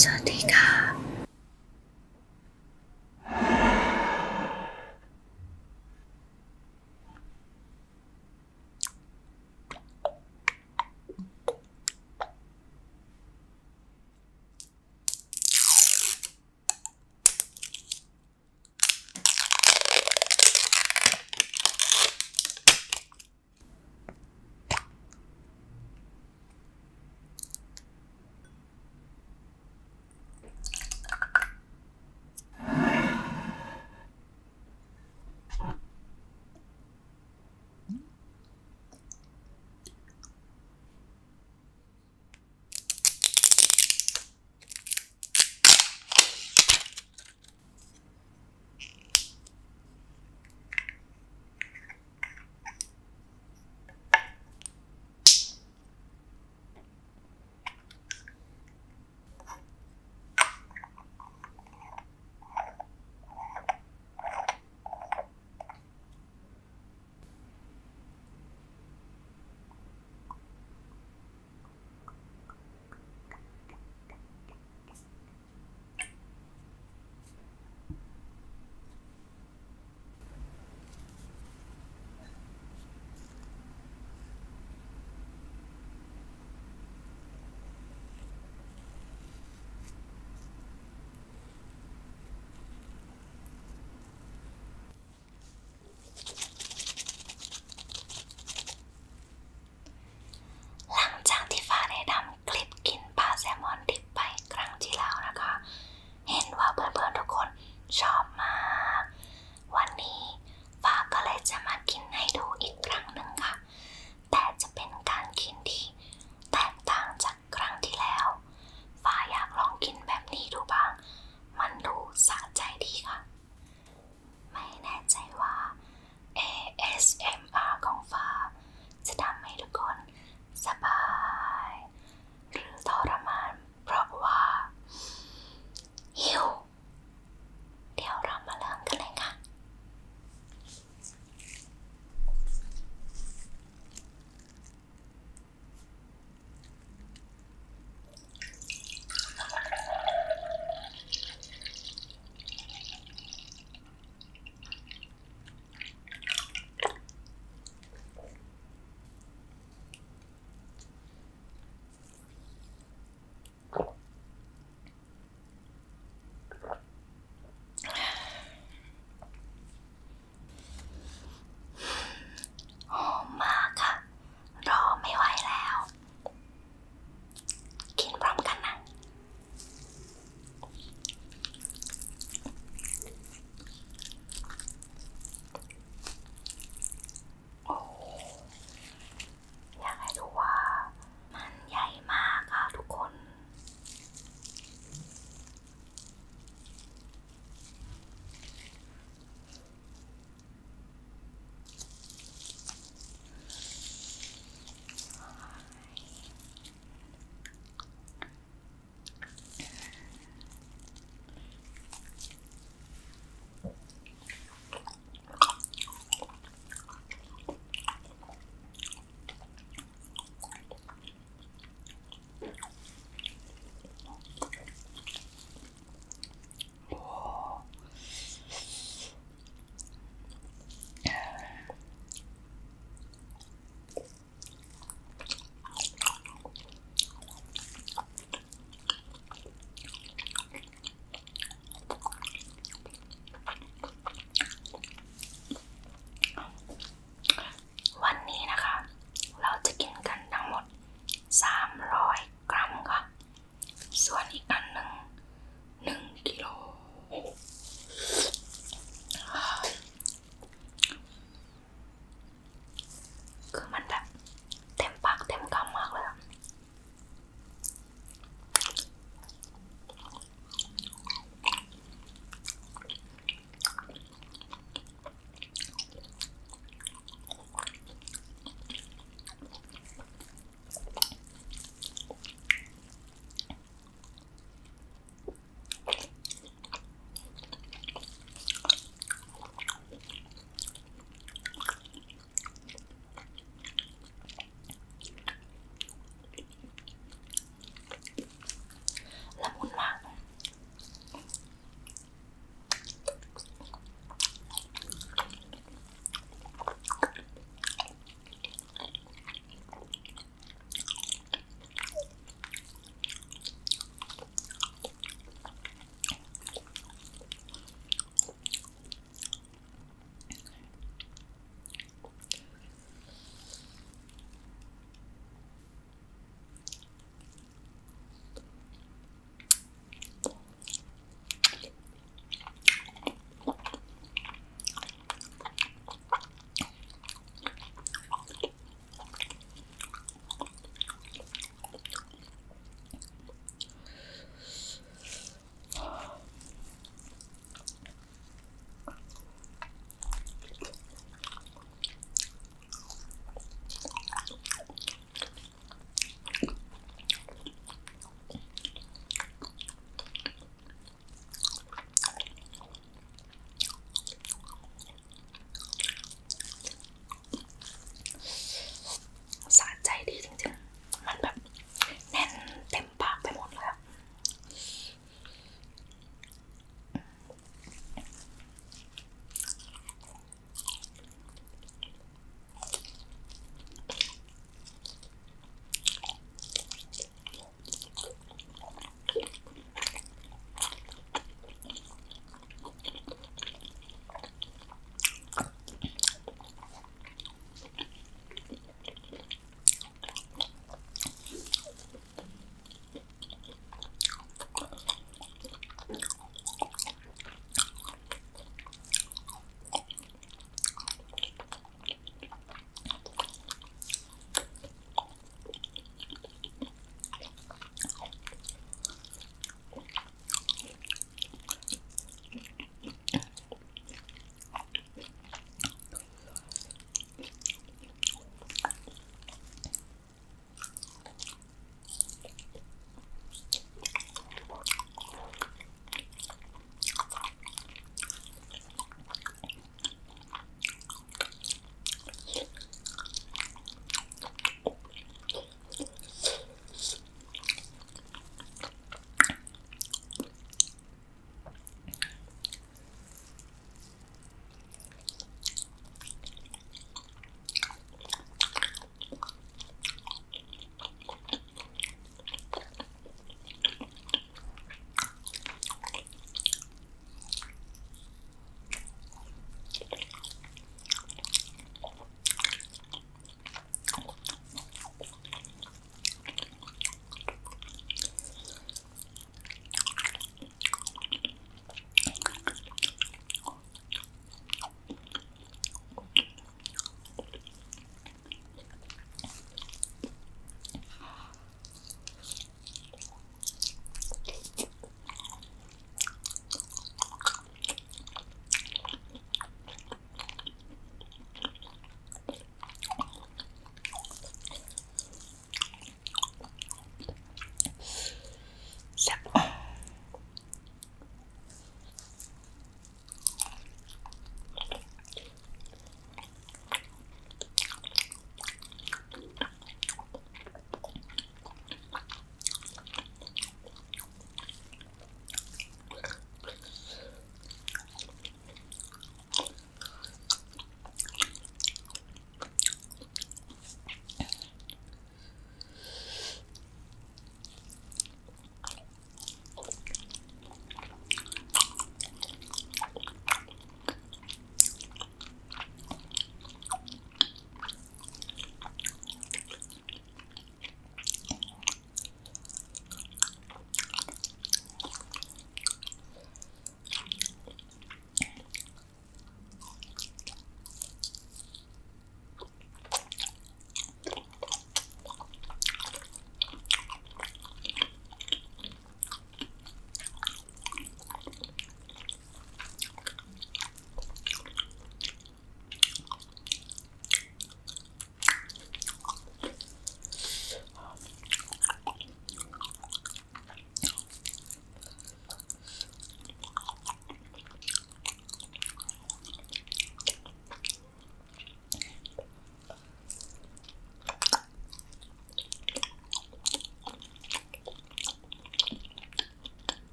สวัสดีค่ะ ่ะ